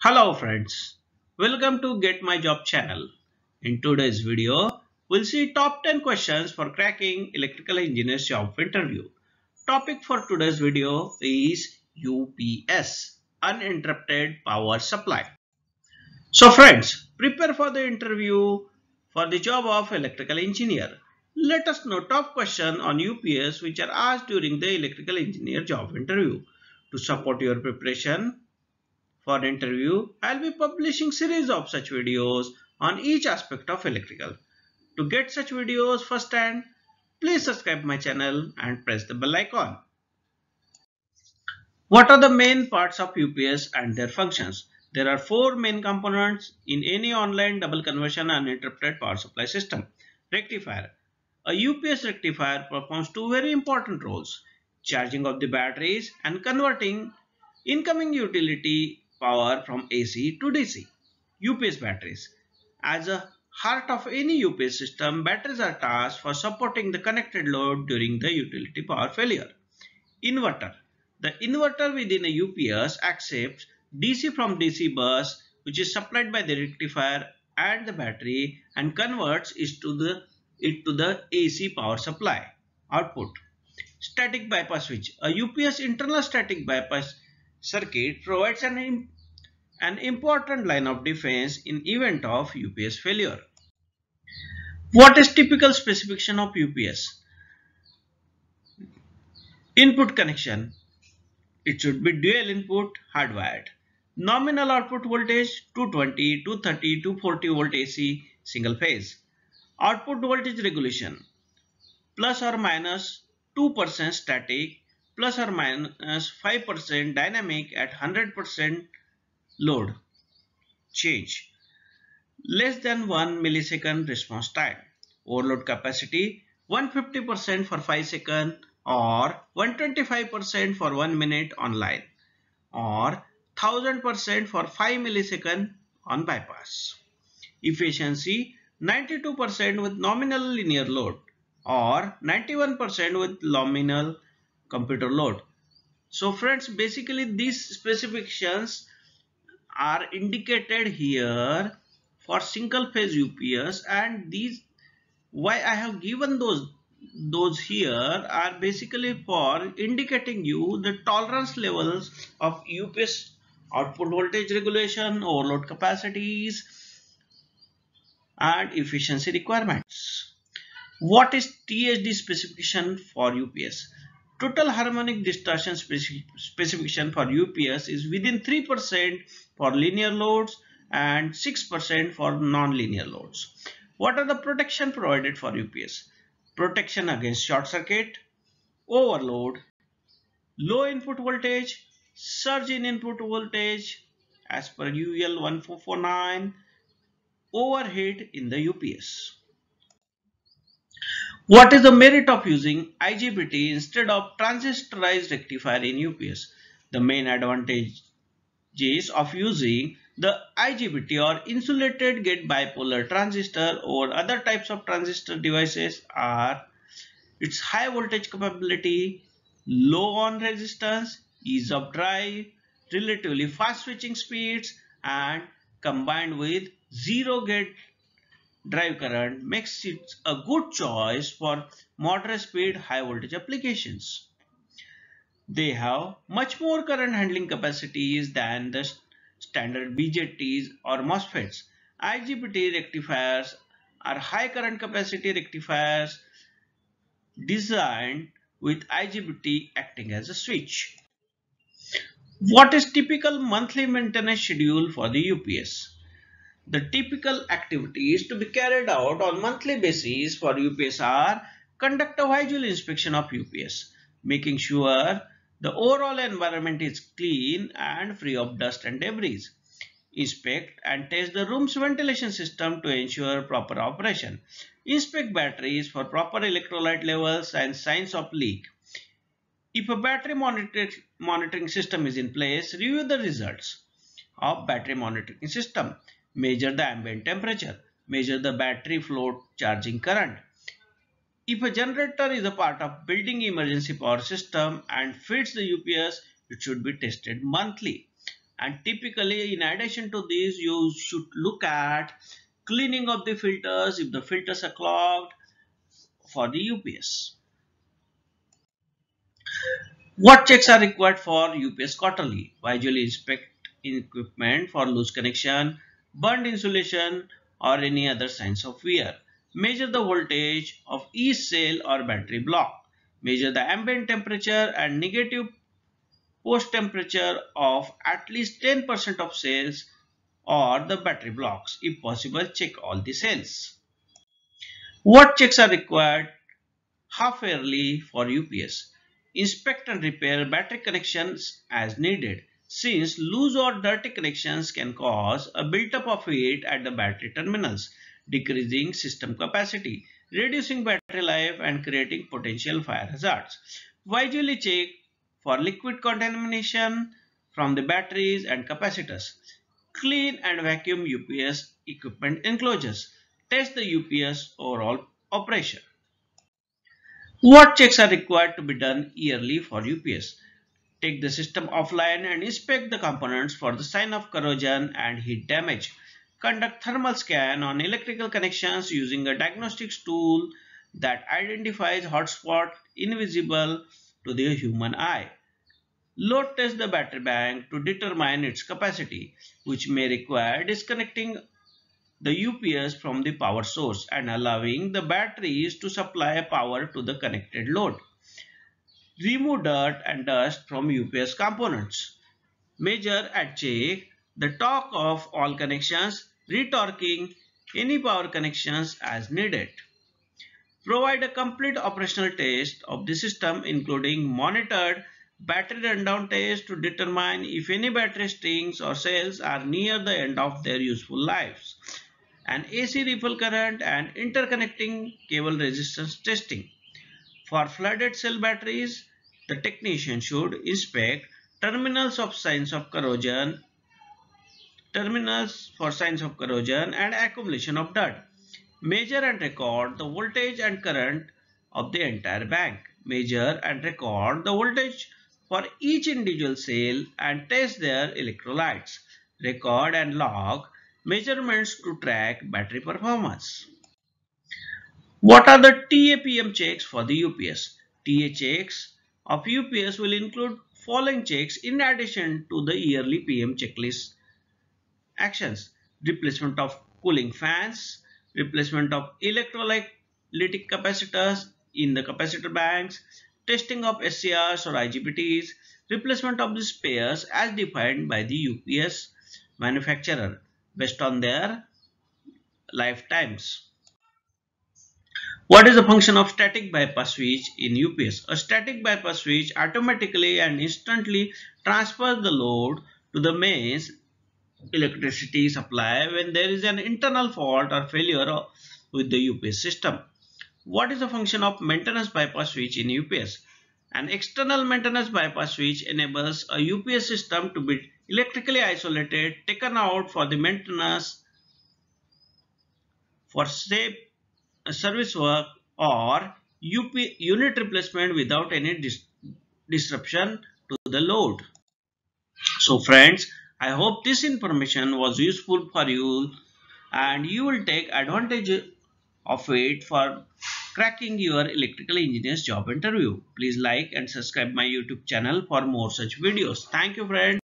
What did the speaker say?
Hello friends, welcome to Get My Job channel. In today's video, we'll see top 10 questions for cracking electrical engineer's job interview. Topic for today's video is UPS, uninterrupted power supply. So friends, prepare for the interview for the job of electrical engineer. Let us know top question on UPS which are asked during the electrical engineer job interview. To support your preparation, for interview, I'll be publishing series of such videos on each aspect of electrical. To get such videos first hand, please subscribe my channel and press the bell icon. What are the main parts of UPS and their functions? There are four main components in any online double conversion uninterrupted power supply system. Rectifier. A UPS rectifier performs two very important roles. Charging of the batteries and converting incoming utility power from AC to DC. UPS batteries. As a heart of any UPS system, batteries are tasked for supporting the connected load during the utility power failure. Inverter. The inverter within a UPS accepts DC from DC bus which is supplied by the rectifier and the battery and converts it to the, it to the AC power supply output. Static bypass switch. A UPS internal static bypass circuit provides an, an important line of defense in event of UPS failure. What is typical specification of UPS? Input connection. It should be dual input hardwired. Nominal output voltage 220, 230, 240 volt AC single phase. Output voltage regulation plus or minus 2% static plus or minus 5% dynamic at 100% load change. Less than 1 millisecond response time. Overload capacity 150% for 5 seconds or 125% for 1 minute online or 1000% for 5 millisecond on bypass. Efficiency 92% with nominal linear load or 91% with nominal computer load. So friends, basically these specifications are indicated here for single phase UPS and these why I have given those those here are basically for indicating you the tolerance levels of UPS output voltage regulation, overload capacities and efficiency requirements. What is THD specification for UPS? Total harmonic distortion specification for UPS is within 3% for linear loads and 6% for non-linear loads. What are the protection provided for UPS? Protection against short circuit, overload, low input voltage, surge in input voltage as per UL 1449, overheat in the UPS. What is the merit of using IGBT instead of transistorized rectifier in UPS? The main advantages of using the IGBT or insulated gate bipolar transistor or other types of transistor devices are its high voltage capability, low on resistance, ease of drive, relatively fast switching speeds and combined with zero gate drive current makes it a good choice for moderate speed high voltage applications. They have much more current handling capacities than the standard BJTs or MOSFETs. IGBT rectifiers are high current capacity rectifiers designed with IGBT acting as a switch. What is typical monthly maintenance schedule for the UPS? The typical activities to be carried out on monthly basis for UPS are conduct a visual inspection of UPS, making sure the overall environment is clean and free of dust and debris. Inspect and test the room's ventilation system to ensure proper operation. Inspect batteries for proper electrolyte levels and signs of leak. If a battery monitor monitoring system is in place, review the results of battery monitoring system measure the ambient temperature, measure the battery float charging current. If a generator is a part of building emergency power system and feeds the UPS, it should be tested monthly. and typically in addition to this you should look at cleaning of the filters if the filters are clogged for the UPS. What checks are required for UPS quarterly? Visually inspect equipment for loose connection, burned insulation or any other signs of wear. Measure the voltage of each cell or battery block. Measure the ambient temperature and negative post temperature of at least 10% of cells or the battery blocks. If possible, check all the cells. What checks are required half yearly for UPS? Inspect and repair battery connections as needed since loose or dirty connections can cause a buildup of heat at the battery terminals, decreasing system capacity, reducing battery life and creating potential fire hazards. Visually check for liquid contamination from the batteries and capacitors. Clean and vacuum UPS equipment enclosures. Test the UPS overall operation. What checks are required to be done yearly for UPS? Take the system offline and inspect the components for the sign of corrosion and heat damage. Conduct thermal scan on electrical connections using a diagnostics tool that identifies hotspot invisible to the human eye. Load test the battery bank to determine its capacity, which may require disconnecting the UPS from the power source and allowing the batteries to supply power to the connected load. Remove dirt and dust from UPS components. Measure and check the torque of all connections, retorquing any power connections as needed. Provide a complete operational test of the system including monitored battery rundown test to determine if any battery strings or cells are near the end of their useful lives and AC ripple current and interconnecting cable resistance testing. For flooded cell batteries, the technician should inspect terminals of signs of corrosion, terminals for signs of corrosion and accumulation of dirt. Measure and record the voltage and current of the entire bank. Measure and record the voltage for each individual cell and test their electrolytes. Record and log measurements to track battery performance. What are the TAPM checks for the UPS? Checks of UPS will include following checks in addition to the yearly PM checklist actions. Replacement of cooling fans, replacement of electrolytic capacitors in the capacitor banks, testing of SCRs or IGBTs, replacement of the spares as defined by the UPS manufacturer based on their lifetimes. What is the function of static bypass switch in UPS? A static bypass switch automatically and instantly transfers the load to the mains electricity supply when there is an internal fault or failure with the UPS system. What is the function of maintenance bypass switch in UPS? An external maintenance bypass switch enables a UPS system to be electrically isolated, taken out for the maintenance for safe service work or UP unit replacement without any dis disruption to the load. So friends, I hope this information was useful for you and you will take advantage of it for cracking your electrical engineer's job interview. Please like and subscribe my YouTube channel for more such videos. Thank you friends.